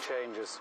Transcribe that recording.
changes.